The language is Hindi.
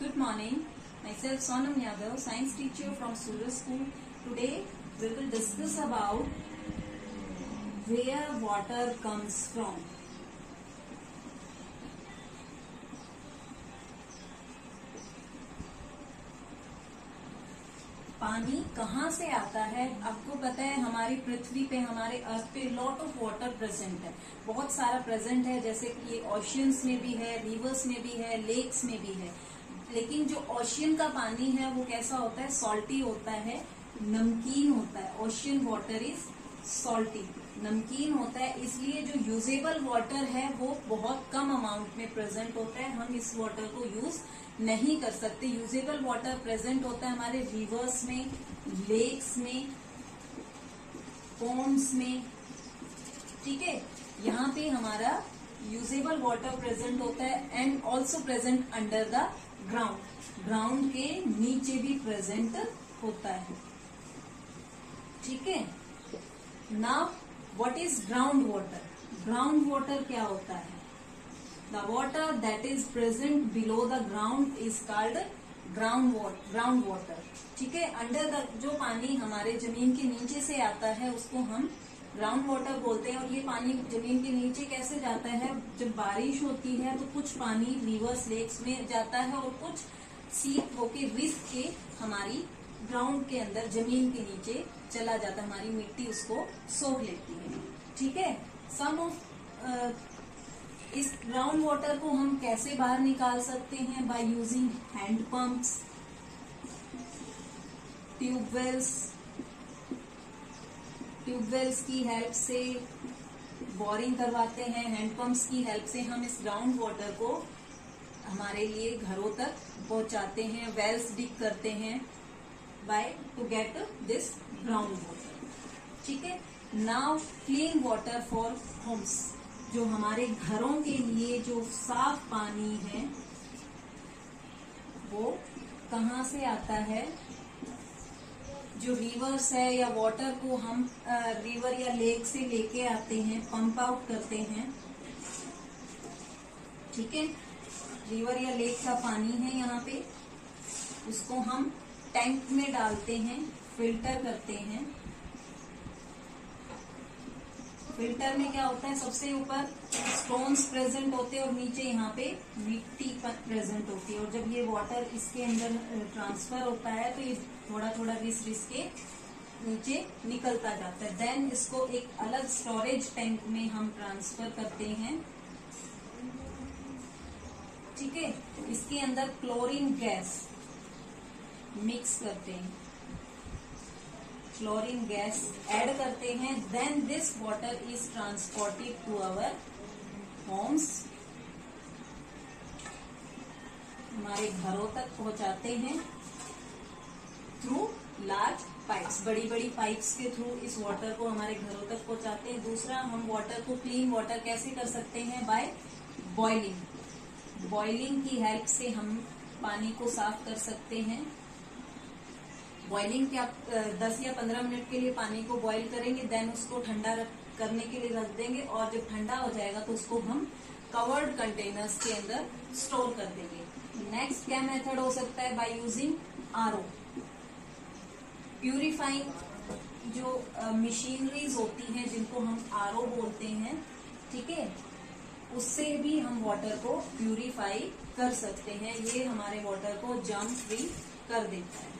Good morning. Myself Sonam Yadav, science teacher from Surya School. Today we will discuss about where water comes from. पानी कहाँ से आता है आपको पता है हमारी पृथ्वी पे हमारे अर्थ पे लॉट ऑफ़ वाटर प्रेजेंट है बहुत सारा प्रेजेंट है जैसे कि ये ओशियंस में भी है रिवर्स में भी है लेक्स में भी है लेकिन जो ओशियन का पानी है, वो कैसा होता है? सॉल्टी होता है, नमकीन होता है। ओशियन वाटर इज़ सॉल्टी नमकीन होता है, इसलिए जो यूजेबल वाटर है, वो बहुत कम अमाउंट में प्रेजेंट होता है। हम इस वाटर को यूज़ नहीं कर सकते। यूजेबल वाटर प्रेजेंट होता है हमारे रिवर्स में लेक्स में पॉन्ड्स में। ठीक है? यहाँ पे हमारा यूजेबल वाटर प्रेजेंट होता है and also present under the ground ground के नीचे भी प्रेजेंट होता है। ठीक है? Now what is ground water ground water क्या होता है? The water that is present below the ground is called ground ground water ठीक है? अंडर द जो पानी हमारे ज़मीन के नीचे से आता है, उसको हम ग्राउंड वाटर बोलते हैं और ये पानी ज़मीन के नीचे कैसे जाता है? जब बारिश होती है तो कुछ पानी रिवर्स लेक्स में जाता है और कुछ सीप होके रिस्क के हमारी ग्राउंड के अंदर, ज़मीन के नीचे चला जाता है। हमारी मिट्टी उसको सोख लेती है। ठीक है? सम ऑफ़ इस ग्राउंड वाटर को हम कैसे बाहर निकाल सकते हैं? By using hand pumps tubewells tubewells की हेल्प से बोरिंग करवाते हैं, हैंड पंप्स की हेल्प से हम इस ग्राउंड वाटर को हमारे लिए घरों तक पहुंचाते हैं वेल्स डिग करते हैं by to get this ground water ठीक है? Now clean water for homes जो हमारे घरों के लिए जो साफ़ पानी है, वो कहाँ से आता है? जो रिवर्स है या वाटर को हम रिवर या लेक से लेके आते हैं पंप आउट करते हैं। ठीक है? रिवर या लेक का पानी है यहाँ पे। उसको हम टैंक में डालते हैं फ़िल्टर करते हैं। फ़िल्टर में क्या होता है, सबसे ऊपर स्टोन्स प्रेजेंट होते हैं और नीचे यहाँ पे मिट्टी प्रेजेंट होती है। और जब ये वाटर इसके अंदर ट्रांसफ़र होता है तो ये थोड़ा थोड़ा रिस रिस के नीचे निकलता जाता है। देन इसको एक अलग स्टोरेज टैंक में हम ट्रांसफ़र करते हैं। ठीक है? इसके अंदर क्लोरीन गैस मिक्स करते हैं। क्लोरीन गैस ऐड करते हैं then this water is transported to our homes हमारे घरों तक पहुंचाते हैं थ्रू लार्ज पाइप्स बड़ी बड़ी पाइप्स के थ्रू इस वाटर को हमारे घरों तक पहुंचाते हैं। दूसरा, हम वाटर को क्लीन वाटर कैसे कर सकते हैं? बाय बॉइलिंग बॉइलिंग की हेल्प से हम पानी को साफ़ कर सकते हैं। बॉइलिंग के आप दस या पंद्रह मिनट के लिए पानी को बॉईल करेंगे देन उसको ठंडा करने के लिए रख देंगे और जब ठंडा हो जाएगा तो उसको हम कवर्ड कंटेनर्स के अंदर स्टोर कर देंगे। नेक्स्ट क्या मेथड हो सकता है? बाय यूजिंग आर प्यूरिफाइंग जो मशीनरीज होती हैं, जिनको हम RO बोलते हैं, ठीक है? उससे भी हम वाटर को प्यूरिफाई कर सकते हैं। ये हमारे वाटर को जम फ्री कर देता है।